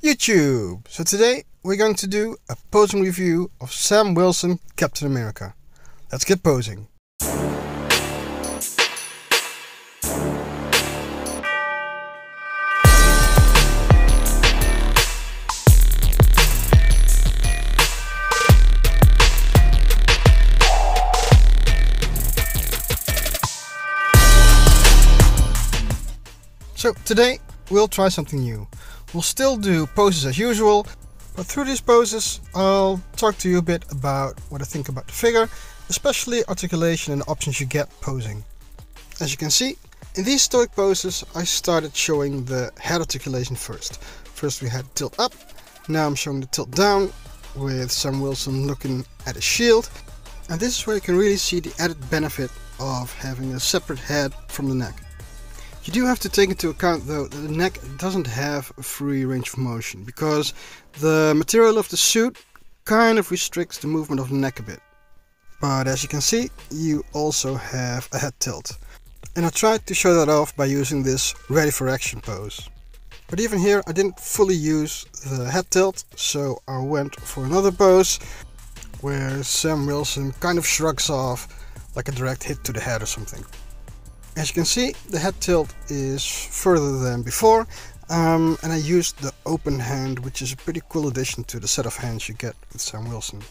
YouTube! So today we're going to do a posing review of Sam Wilson Captain America. Let's get posing. So today we'll try something new. We'll still do poses as usual, but through these poses I'll talk to you a bit about what I think about the figure, especially articulation and the options you get posing. As you can see, in these stoic poses I started showing the head articulation first. First we had tilt up, now I'm showing the tilt down with Sam Wilson looking at a shield. And this is where you can really see the added benefit of having a separate head from the neck. You do have to take into account though that the neck doesn't have a free range of motion because the material of the suit kind of restricts the movement of the neck a bit. But as you can see, you also have a head tilt. And I tried to show that off by using this ready for action pose. But even here I didn't fully use the head tilt, so I went for another pose where Sam Wilson kind of shrugs off like a direct hit to the head or something. As you can see, the head tilt is further than before, um, and I used the open hand, which is a pretty cool addition to the set of hands you get with Sam Wilson.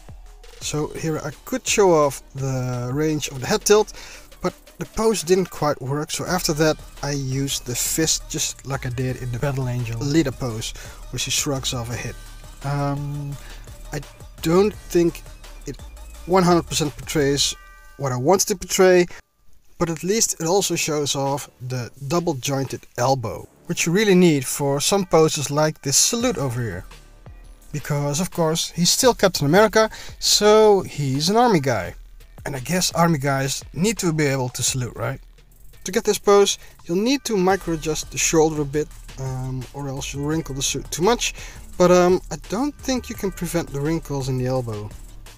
So here I could show off the range of the head tilt, but the pose didn't quite work, so after that I used the fist just like I did in the Battle Angel Alita pose, where she shrugs off a hit. Um, I don't think it 100% portrays what I wanted to portray, but at least it also shows off the double jointed elbow, which you really need for some poses like this salute over here. Because of course he's still Captain America, so he's an army guy. And I guess army guys need to be able to salute, right? To get this pose, you'll need to micro adjust the shoulder a bit, um, or else you'll wrinkle the suit too much. But um, I don't think you can prevent the wrinkles in the elbow.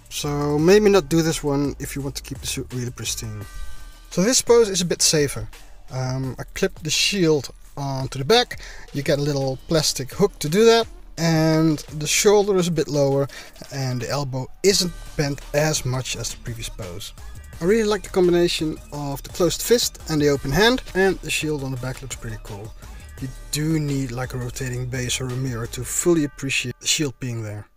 So maybe not do this one if you want to keep the suit really pristine. So this pose is a bit safer. Um, I clip the shield onto the back, you get a little plastic hook to do that, and the shoulder is a bit lower and the elbow isn't bent as much as the previous pose. I really like the combination of the closed fist and the open hand, and the shield on the back looks pretty cool. You do need like a rotating base or a mirror to fully appreciate the shield being there.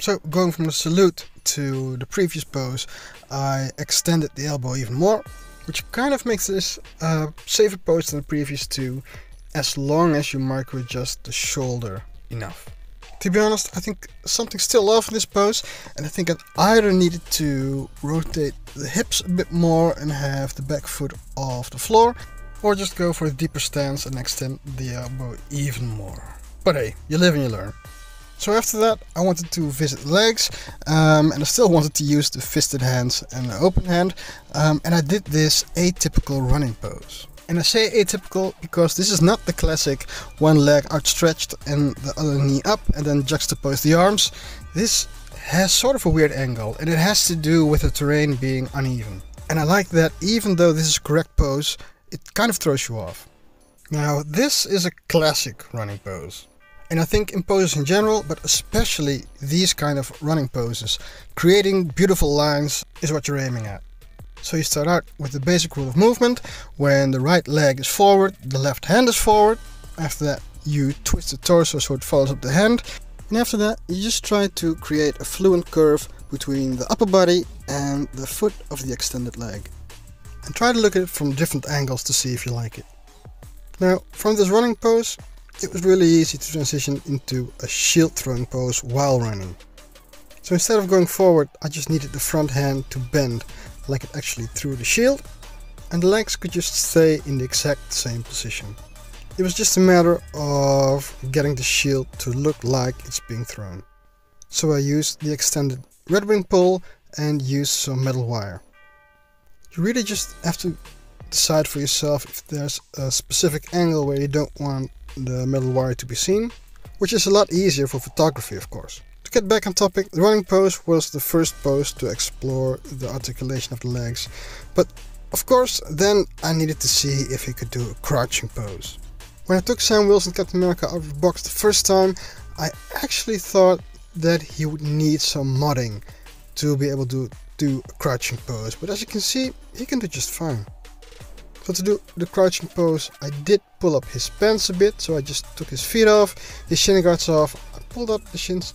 So going from the salute to the previous pose, I extended the elbow even more, which kind of makes this a safer pose than the previous two, as long as you micro adjust the shoulder enough. To be honest, I think something's still off in this pose, and I think I either needed to rotate the hips a bit more and have the back foot off the floor, or just go for a deeper stance and extend the elbow even more. But hey, you live and you learn. So after that, I wanted to visit legs, um, and I still wanted to use the fisted hands and the open hand, um, and I did this atypical running pose. And I say atypical because this is not the classic one leg outstretched and the other knee up and then juxtapose the arms. This has sort of a weird angle and it has to do with the terrain being uneven. And I like that even though this is correct pose, it kind of throws you off. Now this is a classic running pose. And I think in poses in general, but especially these kind of running poses, creating beautiful lines is what you're aiming at. So you start out with the basic rule of movement. When the right leg is forward, the left hand is forward. After that, you twist the torso so it follows up the hand. And after that, you just try to create a fluent curve between the upper body and the foot of the extended leg. And try to look at it from different angles to see if you like it. Now, from this running pose, it was really easy to transition into a shield throwing pose while running. So instead of going forward, I just needed the front hand to bend like it actually threw the shield, and the legs could just stay in the exact same position. It was just a matter of getting the shield to look like it's being thrown. So I used the extended red wing pull and used some metal wire. You really just have to decide for yourself if there's a specific angle where you don't want the metal wire to be seen, which is a lot easier for photography of course. To get back on topic, the running pose was the first pose to explore the articulation of the legs, but of course then I needed to see if he could do a crouching pose. When I took Sam Wilson Captain America out of the box the first time, I actually thought that he would need some modding to be able to do a crouching pose, but as you can see, he can do just fine. So to do the crouching pose, I did pull up his pants a bit, so I just took his feet off, his shin guards off, I pulled up the shins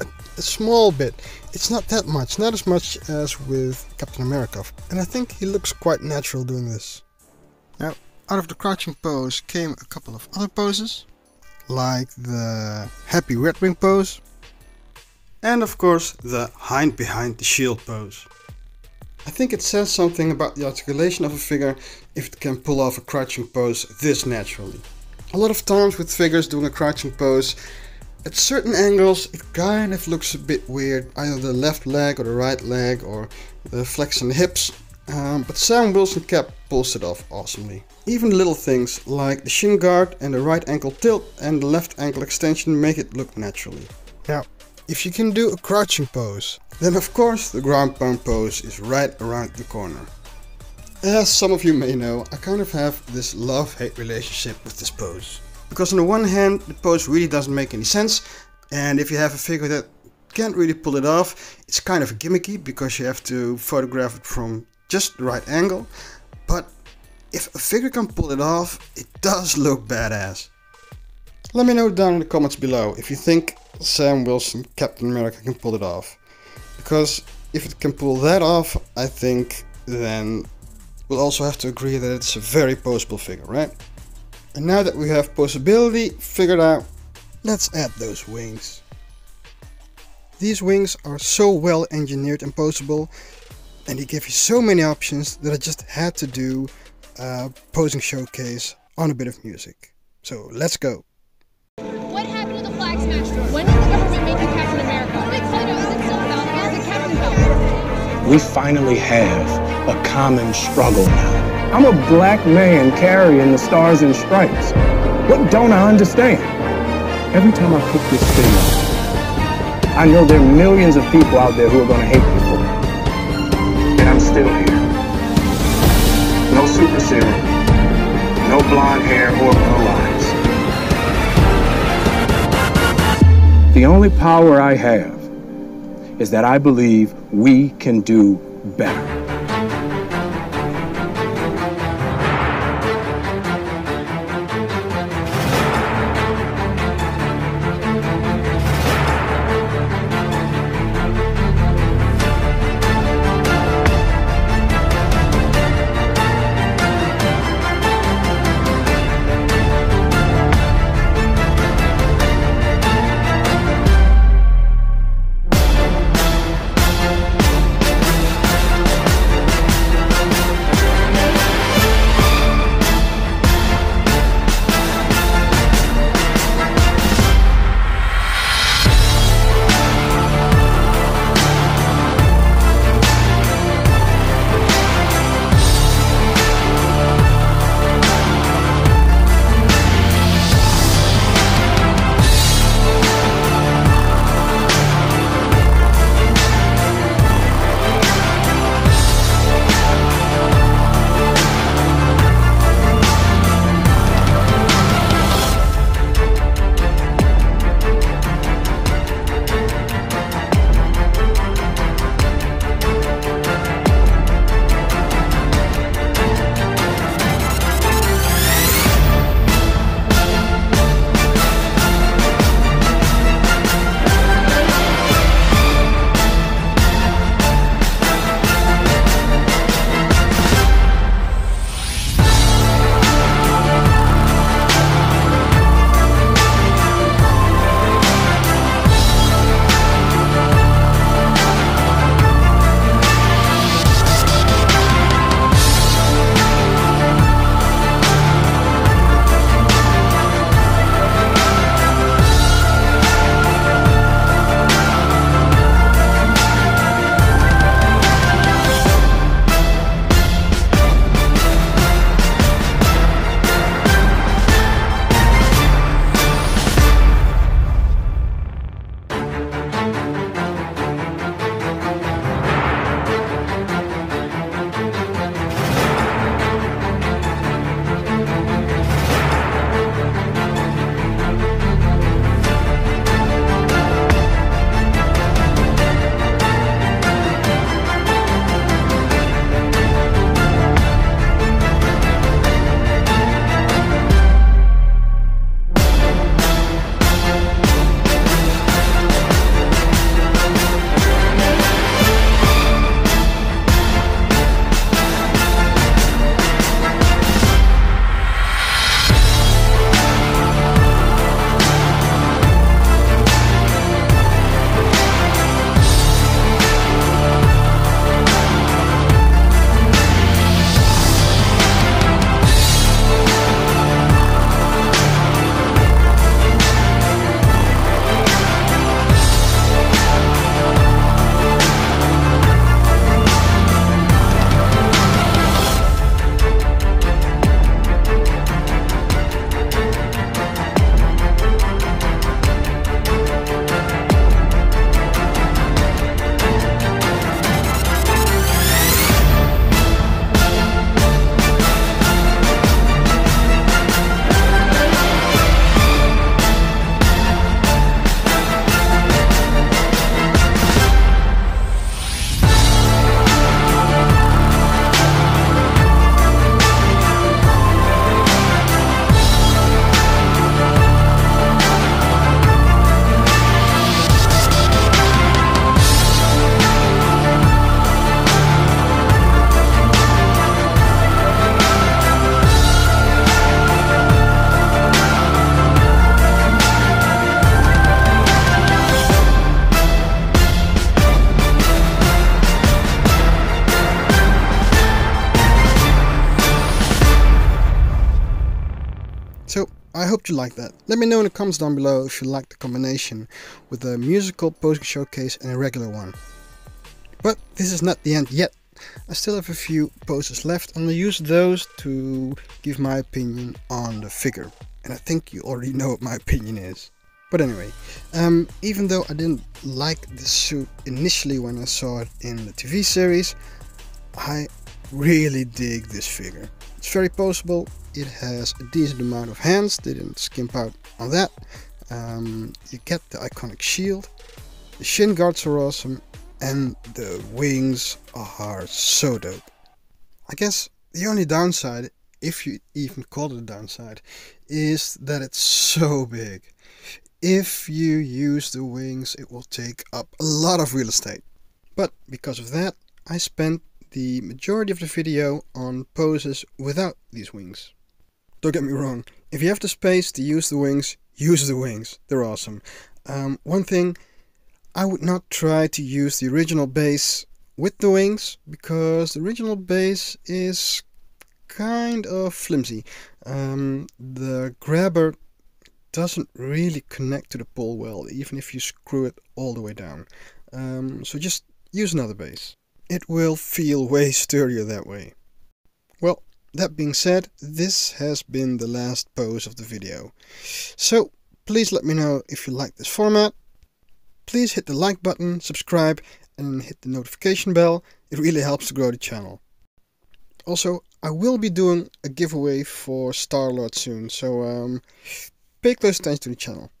a, a small bit. It's not that much, not as much as with Captain America, and I think he looks quite natural doing this. Now, out of the crouching pose came a couple of other poses, like the Happy Red Wing pose, and of course the hind behind the shield pose. I think it says something about the articulation of a figure if it can pull off a crouching pose this naturally. A lot of times with figures doing a crouching pose, at certain angles it kind of looks a bit weird, either the left leg or the right leg or the flexing hips, um, but Sam Wilson Cap pulls it off awesomely. Even little things like the shin guard and the right ankle tilt and the left ankle extension make it look naturally. Now, if you can do a crouching pose, then of course the ground pound pose is right around the corner. As some of you may know, I kind of have this love-hate relationship with this pose. Because on the one hand, the pose really doesn't make any sense, and if you have a figure that can't really pull it off, it's kind of gimmicky because you have to photograph it from just the right angle, but if a figure can pull it off, it does look badass. Let me know down in the comments below if you think Sam Wilson Captain America can pull it off. Because if it can pull that off, I think then we'll also have to agree that it's a very poseable figure, right? And now that we have poseability figured out, let's add those wings. These wings are so well engineered and poseable and they give you so many options that I just had to do a posing showcase on a bit of music. So let's go. What happened to the flag smash? When did the government make you Captain America? We finally have a common struggle now. I'm a black man carrying the stars and stripes. What don't I understand? Every time I pick this thing up, I know there are millions of people out there who are going to hate me for it. And I'm still here. No super serum, no blonde hair or blue eyes. The only power I have is that I believe we can do better. Hope you liked that. Let me know in the comments down below if you like the combination with a musical posing showcase and a regular one. But this is not the end yet. I still have a few poses left and I'll use those to give my opinion on the figure. And I think you already know what my opinion is. But anyway, um, even though I didn't like the suit initially when I saw it in the TV series, I really dig this figure. It's very poseable, it has a decent amount of hands, didn't skimp out on that. Um, you get the iconic shield, the shin guards are awesome, and the wings are so dope. I guess the only downside, if you even call it a downside, is that it's so big. If you use the wings, it will take up a lot of real estate. But because of that, I spent the majority of the video on poses without these wings. Don't get me wrong, if you have the space to use the wings, use the wings. They're awesome. Um, one thing, I would not try to use the original base with the wings because the original base is kind of flimsy. Um, the grabber doesn't really connect to the pole well, even if you screw it all the way down. Um, so just use another base. It will feel way sturdier that way. Well, that being said, this has been the last pose of the video. So, please let me know if you like this format. Please hit the like button, subscribe and hit the notification bell. It really helps to grow the channel. Also, I will be doing a giveaway for Star-Lord soon, so um, Pay close attention to the channel.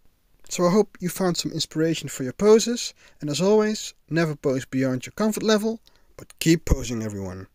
So I hope you found some inspiration for your poses, and as always, never pose beyond your comfort level, but keep posing everyone.